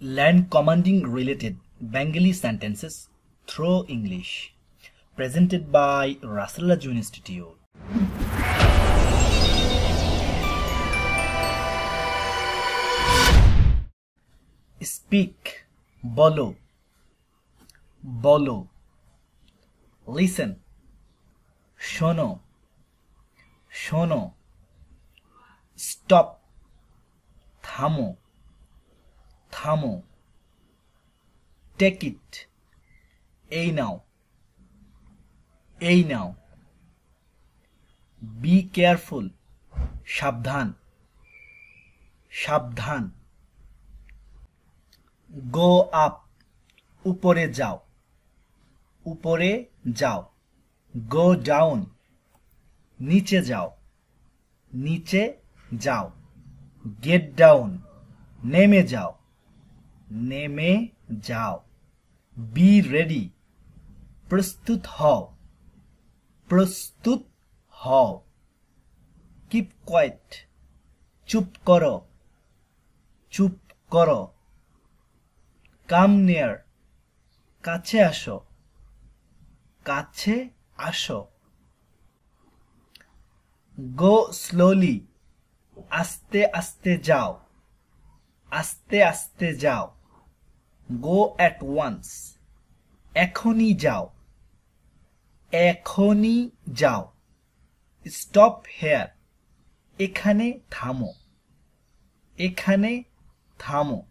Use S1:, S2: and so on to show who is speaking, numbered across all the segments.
S1: Land commanding related Bengali sentences through English. Presented by Rasulullah June Institute. Speak, bolo, bolo. Listen, শোনো শোনো stop থামো থামো। Take it এই নাও। এই নাও। Be careful সাবধান। সাবধান। গো আপ উপরে যাও। উপরে যাও। গো ডাউন নিচে যাও। নিচে যাও। গেট ডাউন নেমে যাও। নেমে যাও। বি রেডি প্রস্তুত হও। প্রস্তুত হও। কিপ কোয়াইট চুপ করো। চুপ করো। কাম নিয়ার কাছে আসো। কাছে আসো। গো স্লোলি আস্তে আস্তে যাও। আস্তে আস্তে যাও। গো অ্যাট ওয়ান্স এখনই যাও। এখনই যাও। স্টপ হেয়ার এখানে থামো। এখানে থামো।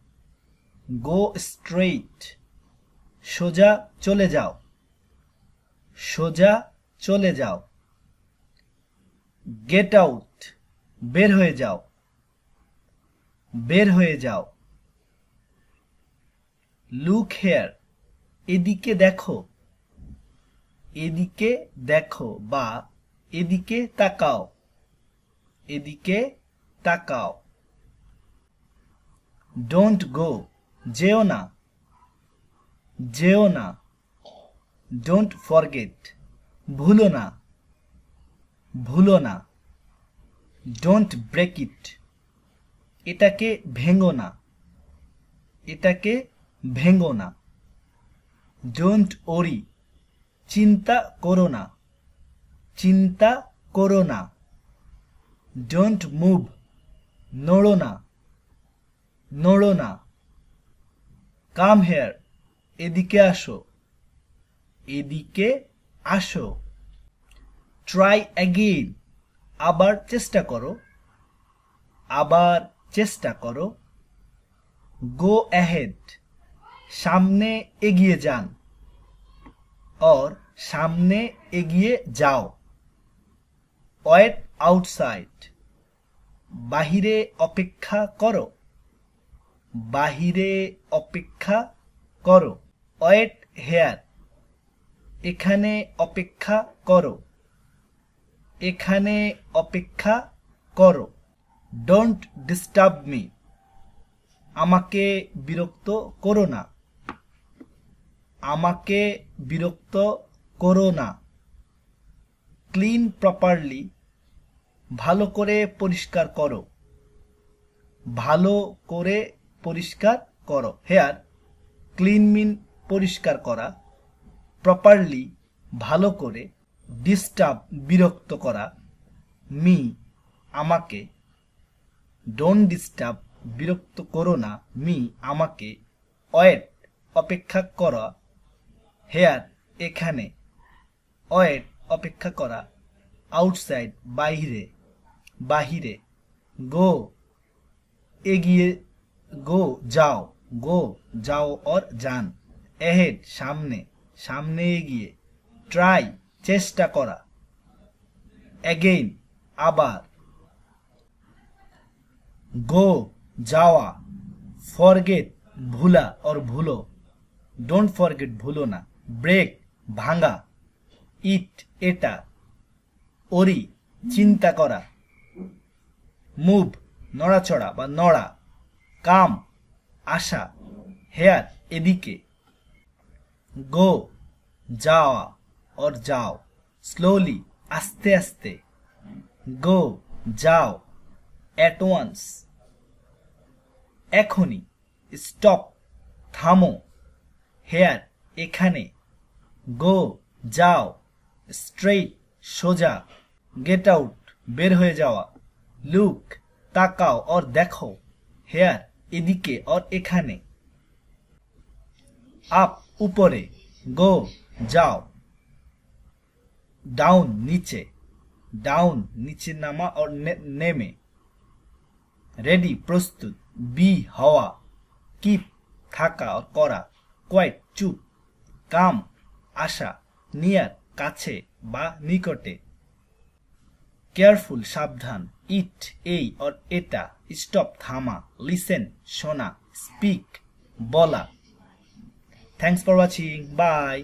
S1: গো স্ট্রেইট সোজা চলে যাও। সোজা চলে যাও। গেট আউট বের হয়ে যাও। বের হয়ে যাও। লুক হেয়ার এদিকে দেখো। এদিকে দেখো বা এদিকে তাকাও। এদিকে তাকাও। ডোন্ট গো যেও না। যেও না। ডোন্ট ফরগেট ভুলো না। ভুলো না। ডোন্ট ব্রেক ইট এটাকে ভেঙো না। এটাকে ভেঙো না। ডোন্ট ওরি চিন্তা করো না। চিন্তা করো না। ডোন্ট মুভ নড়ো না। নড়ো না। কাম হেয়ার এদিকে আসো। এদিকে আসো। ট্রাই অ্যাগেইন আবার চেষ্টা করো। আবার চেষ্টা করো। গো অ্যাহেড সামনে এগিয়ে যান। অর সামনে এগিয়ে যাও। ওয়েট আউটসাইড বাহিরে অপেক্ষা করো। বাহিরে অপেক্ষা করো। ওয়েট হেয়ার এখানে অপেক্ষা করো। এখানে অপেক্ষা করো। ডোন্ট ডিস্টার্ব মি আমাকে বিরক্ত করো না। আমাকে বিরক্ত করো না। ক্লিন প্রপারলি, ভালো করে পরিষ্কার করো। ভালো করে পরিষ্কার করো। হেয়ার, ক্লিন মিন পরিষ্কার করা। প্রপারলি, ভালো করে ডিস্টার্ব, বিরক্ত করা। মি, আমাকে, ডোন্ট ডিস্টার্ব, বিরক্ত করো না। মি, আমাকে, ওয়েট, অপেক্ষা করা। হেয়ার, এখানে। ওয়েট, অপেক্ষা করা। আউটসাইড বাহিরে বাহিরে। গো। এগিয়ে। গো, যাও। গো, যাও অর যান। এহেড, সামনে। সামনে এগিয়ে। ট্রাই, চেষ্টা করা। অ্যাগেইন আবার। গো, যাওয়া। ফরগেট, ভুলা অর ভুলো। ডোন্ট ফরগেট, ভুলো না। ব্রেক, ভাঙা, ইট, এটা, ওরি, চিন্তা করা, মুভ, নড়াচড়া বা নড়া, কাম আসা হেয়ার, এদিকে, গো, যাওয়া, অর যাও, স্লোলি, আস্তে আস্তে, গো, যাও অ্যাট ওয়ান্স এখনই, স্টপ, থামো, হেয়ার, এখানে গো, যাও। স্ট্রেইট, সোজা। গেট আউট, বের হয়ে যাওয়া। লুক, তাকাও অর দেখো। হেয়ার, এদিকে অর এখানে। আপ, উপরে। গো, যাও। ডাউন, নিচে। ডাউন, নিচে নামা অর নেমে। রেডি, প্রস্তুত। বি, হওয়া। কিপ, থাকা অর করা। কোয়াইট, চুপ। কাম। আসা নিয়ার, কাছে বা নিকটে। কেয়ারফুল, সাবধান, ইট, এই অর এটা, স্টপ, থামা, লিসেন, শোনা, স্পিক, বলা। Thanks for watching, bye.